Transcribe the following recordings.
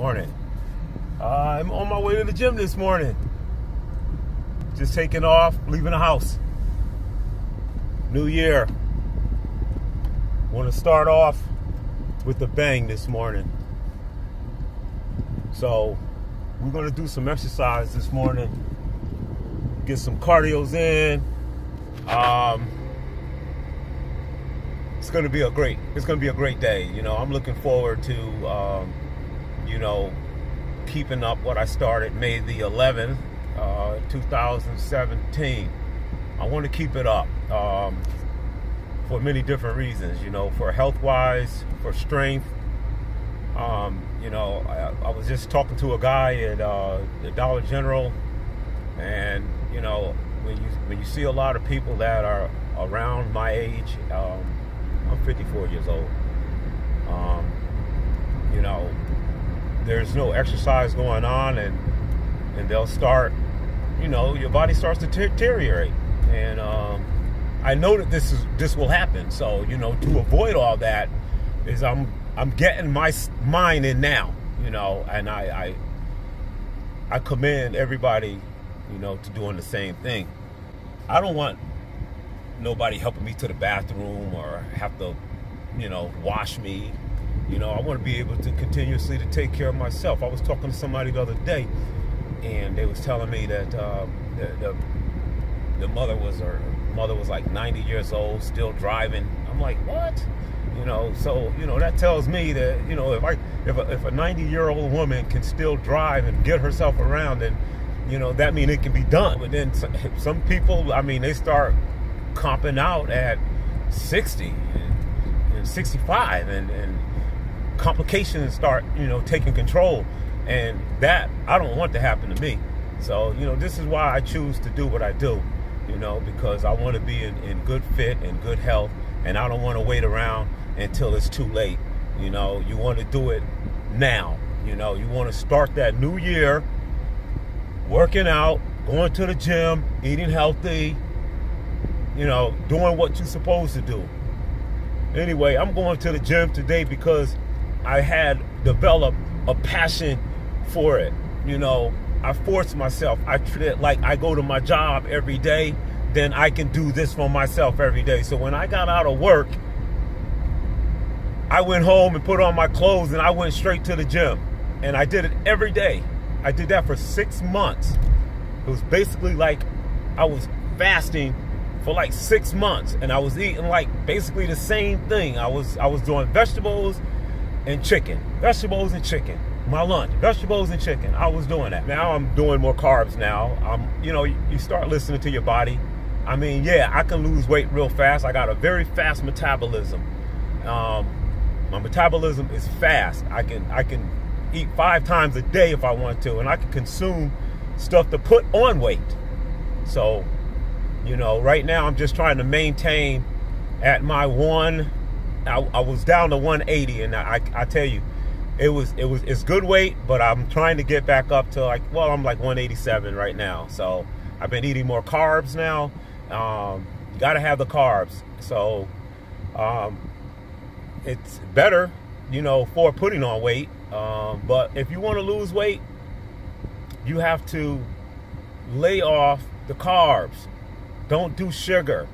Morning. Uh, I'm on my way to the gym this morning. Just taking off, leaving the house. New year. Want to start off with a bang this morning. So, we're going to do some exercise this morning. Get some cardios in. Um, it's going to be a great it's going to be a great day you know i'm looking forward to um, you know keeping up what i started may the 11th uh, 2017 i want to keep it up um, for many different reasons you know for health wise for strength um, you know I, I, was just talking to a guy at uh, the dollar general and you know when you when you see a lot of people that are around my age um, I'm 54 years old. Um, you know, there's no exercise going on, and and they'll start. You know, your body starts to deteriorate, and um, I know that this is this will happen. So you know, to avoid all that, is I'm I'm getting my mind in now. You know, and I I, I commend everybody, you know, to doing the same thing. I don't want nobody helping me to the bathroom or have to, you know, wash me. You know, I want to be able to continuously to take care of myself. I was talking to somebody the other day, and they was telling me that uh, the, the, the mother was her mother was like 90 years old, still driving. I'm like, what? You know, so you know that tells me that you know if I if a, if a 90 year old woman can still drive and get herself around, then you know that means it can be done. But then some people, I mean, they start comping out at 60 and, and 65 and, and complications start, you know, taking control. And that, I don't want to happen to me. So, you know, this is why I choose to do what I do, you know, because I want to be in, in good fit and good health. And I don't want to wait around until it's too late. You know, you want to do it now. You know, you want to start that new year working out, going to the gym, eating healthy, you know, doing what you're supposed to do. Anyway, I'm going to the gym today because I had developed a passion for it. You know, I forced myself. I treat it like I go to my job every day, then I can do this for myself every day. So when I got out of work, I went home and put on my clothes and I went straight to the gym. And I did it every day. I did that for six months. It was basically like I was fasting for like six months and I was eating like basically the same thing. I was I was doing vegetables and chicken. Vegetables and chicken. My lunch, vegetables and chicken. I was doing that. Now I'm doing more carbs now. I'm you know, you start listening to your body. I mean, yeah, I can lose weight real fast. I got a very fast metabolism. Um, my metabolism is fast. I can I can eat five times a day if I want to, and I can consume stuff to put on weight. So you know, right now I'm just trying to maintain at my one. I, I was down to 180, and I, I tell you, it was it was it's good weight, but I'm trying to get back up to like well, I'm like 187 right now. So I've been eating more carbs now. Um, you got to have the carbs. So um, it's better, you know, for putting on weight. Um, but if you want to lose weight, you have to lay off the carbs. Don't do sugar.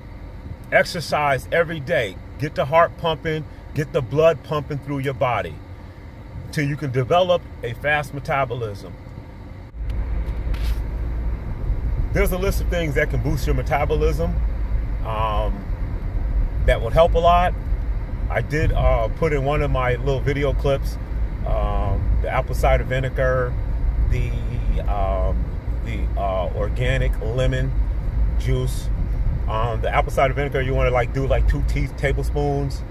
Exercise every day. Get the heart pumping, get the blood pumping through your body till you can develop a fast metabolism. There's a list of things that can boost your metabolism um, that would help a lot. I did uh, put in one of my little video clips um, the apple cider vinegar, the um, the uh, organic lemon juice. Um, the apple cider vinegar, you want to like do like two tea- tablespoons,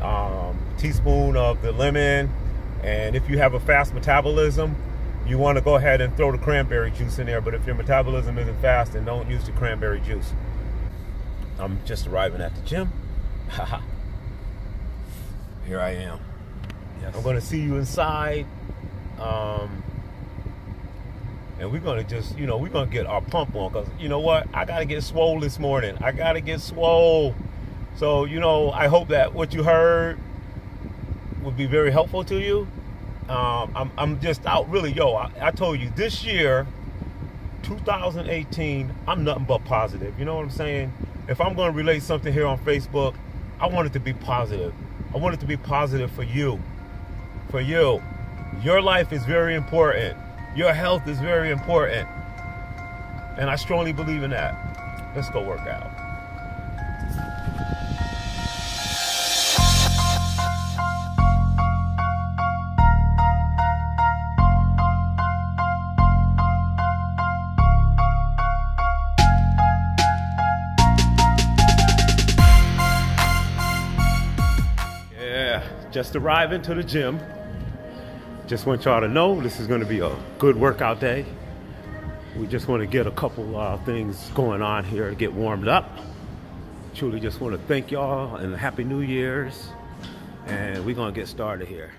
um, teaspoon of the lemon, and if you have a fast metabolism, you want to go ahead and throw the cranberry juice in there. But if your metabolism isn't fast, then don't use the cranberry juice. I'm just arriving at the gym. Here I am. Yes. I'm going to see you inside. Um, and we're gonna just, you know, we're gonna get our pump on because you know what? I gotta get swole this morning. I gotta get swole. So, you know, I hope that what you heard would be very helpful to you. Um, I'm, I'm just out really, yo, I, I told you this year, 2018, I'm nothing but positive. You know what I'm saying? If I'm to relate something here on Facebook, I want it to be positive. I want it to be positive for you. For you. Your life is very important. Your health is very important. And I strongly believe in that. Let's go work out. Yeah, just arriving to the gym. Just want y'all to know this is going to be a good workout day. We just want to get a couple uh, things going on here to get warmed up. Truly just want to thank y'all and Happy New Year's. And we're going to get started here.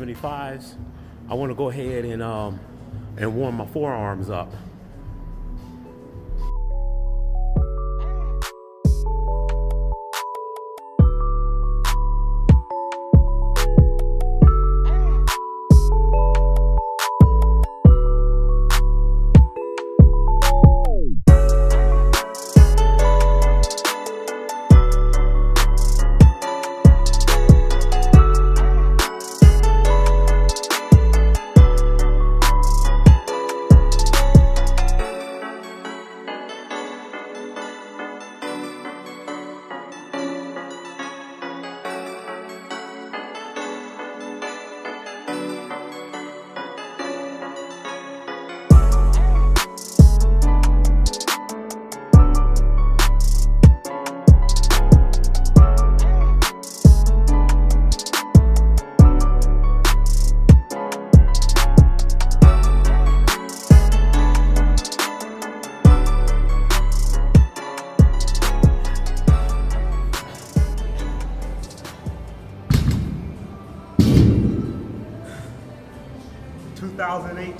75s, I want to go ahead and um, and warm my forearms up.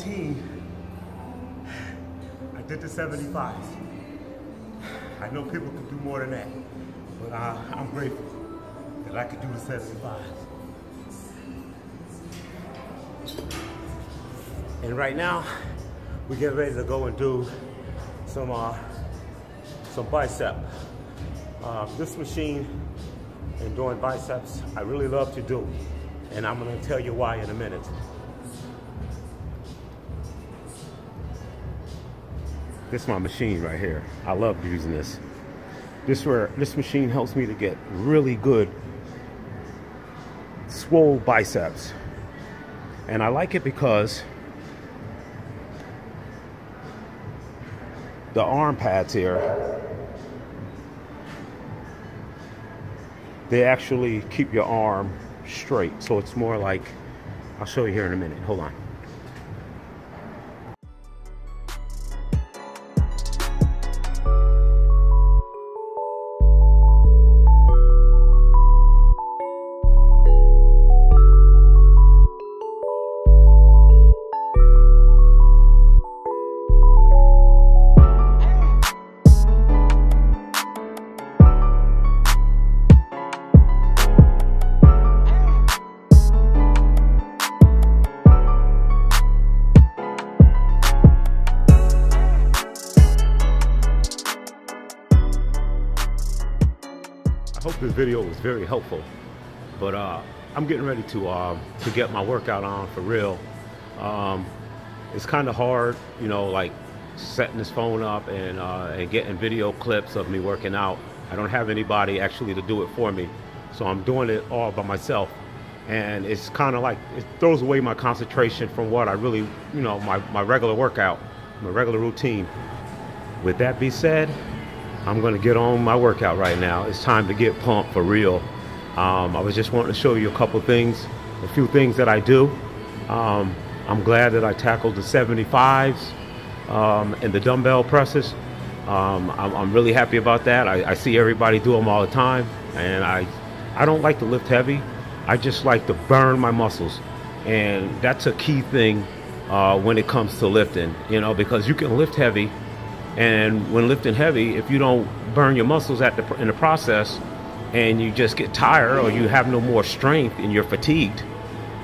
18, I did the 75. I know people can do more than that, but I, I'm grateful that I could do the 75. And right now, we get ready to go and do some uh, some bicep. Uh, this machine and doing biceps, I really love to do, and I'm gonna tell you why in a minute. This is my machine right here. I love using this. This where this machine helps me to get really good swole biceps. And I like it because the arm pads here they actually keep your arm straight so it's more like I'll show you here in a minute. Hold on. Video was very helpful. But uh, I'm getting ready to uh, to get my workout on for real. Um, it's kind of hard, you know, like setting this phone up and uh, and getting video clips of me working out. I don't have anybody actually to do it for me, so I'm doing it all by myself. And it's kind of like it throws away my concentration from what I really, you know, my, my regular workout, my regular routine. With that be said, I'm going to get on my workout right now. It's time to get pumped for real. Um, I was just wanting to show you a couple things, a few things that I do. Um, I'm glad that I tackled the 75s um, and the dumbbell presses. Um, I'm, I'm, really happy about that. I, I, see everybody do them all the time, and I, I don't like to lift heavy. I just like to burn my muscles, and that's a key thing uh, when it comes to lifting. You know, because you can lift heavy and when lifting heavy, if you don't burn your muscles at the, in the process and you just get tired or you have no more strength and you're fatigued,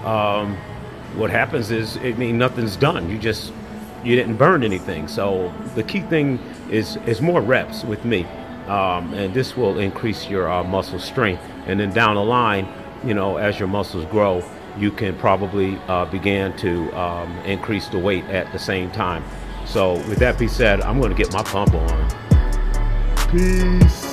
um, what happens is, I mean, nothing's done. You just, you didn't burn anything. So the key thing is, is more reps with me. Um, and this will increase your uh, muscle strength. And then down the line, you know, as your muscles grow, you can probably uh, begin to um, increase the weight at the same time. So with that being said, I'm going to get my pump on. Peace.